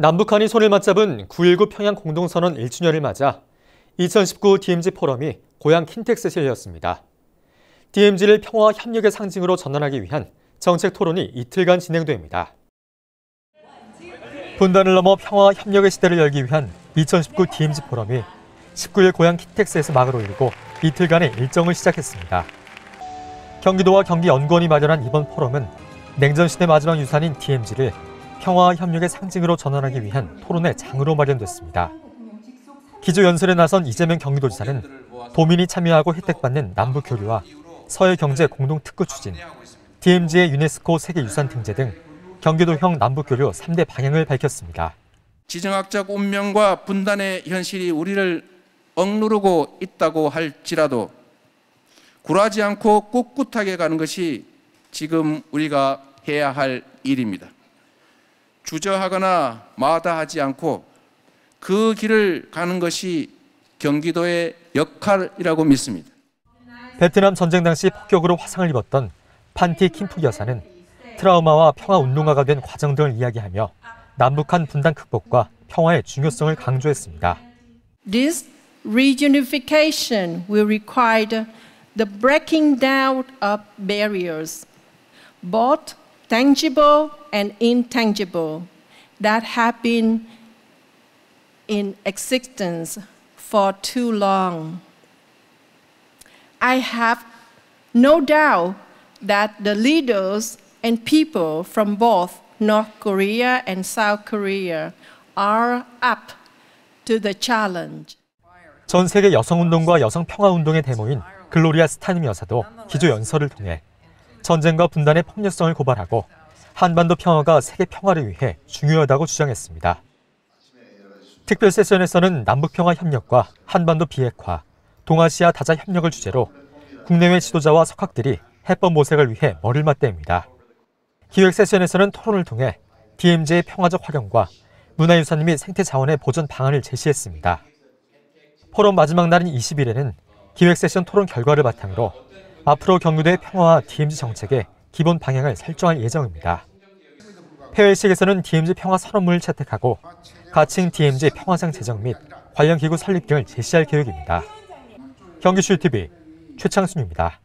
남북한이 손을 맞잡은 9.19 평양 공동선언 1주년을 맞아 2019 DMZ 포럼이 고향 킨텍스에 열렸습니다. DMZ를 평화와 협력의 상징으로 전환하기 위한 정책 토론이 이틀간 진행됩니다. 분단을 넘어 평화와 협력의 시대를 열기 위한 2019 DMZ 포럼이 19일 고향 킨텍스에서 막을 올리고 이틀간의 일정을 시작했습니다. 경기도와 경기연구원이 마련한 이번 포럼은 냉전 시대 마지막 유산인 DMZ를 평화와 협력의 상징으로 전환하기 위한 토론의 장으로 마련됐습니다. 기조 연설에 나선 이재명 경기도지사는 도민이 참여하고 혜택받는 남북 교류와 서해 경제 공동 특구 추진, DMZ의 유네스코 세계유산 등재 등 경기도형 남북 교류 3대 방향을 밝혔습니다. 지정학적 운명과 분단의 현실이 우리를 억누르고 있다고 할지라도 굴하지 않고 꿋꿋하게 가는 것이 지금 우리가 해야 할 일입니다. 주저하거나 마다하지 않고 그 길을 가는 것이 경기도의 역할이라고 믿습니다. 베트남 전쟁 당시 폭격으로 화상을 입었던 판티 킴프 여사는 트라우마와 평화 운동가가 된 과정 등을 이야기하며 남북한 분단 극복과 평화의 중요성을 강조했습니다. This reunification will require the breaking down of barriers, both tangible and intangible, that have been in existence for too long. I have no doubt that the leaders and people from both North Korea and South Korea are up to the challenge. 전 세계 여성운동과 여성평화운동의 데모인 글로리아 스타님 여사도 기조 연설을 통해 전쟁과 분단의 폭력성을 고발하고 한반도 평화가 세계 평화를 위해 중요하다고 주장했습니다. 특별 세션에서는 남북평화 협력과 한반도 비핵화, 동아시아 다자 협력을 주제로 국내외 지도자와 석학들이 해법 모색을 위해 머리를 맞댑니다. 기획 세션에서는 토론을 통해 DMZ의 평화적 활용과 문화유산 및 생태 자원의 보존 방안을 제시했습니다. 포럼 마지막 날인 20일에는 기획 세션 토론 결과를 바탕으로 앞으로 경기도의 평화와 DMZ 정책의 기본 방향을 설정할 예정입니다. 폐회식에서는 DMZ 평화 선언문을 채택하고 가칭 DMZ 평화상 제정 및 관련 기구 설립 등을 제시할 계획입니다. 경기슈TV 최창순입니다.